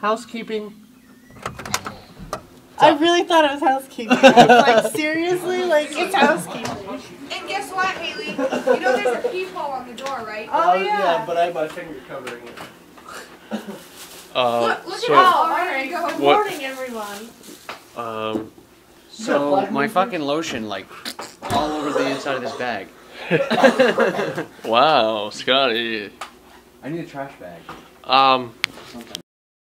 housekeeping. I really thought it was housekeeping. Like, seriously? Like, it's housekeeping. And guess what, Haley? You know there's a peephole on the door, right? Oh, uh, yeah. yeah but I have my finger covering it. Uh, Look, look so, at that. Oh, Alright. go. Good What- morning, everyone. um, So my fucking lotion like all over the inside of this bag. wow, Scotty. I need a trash bag. Um, Something.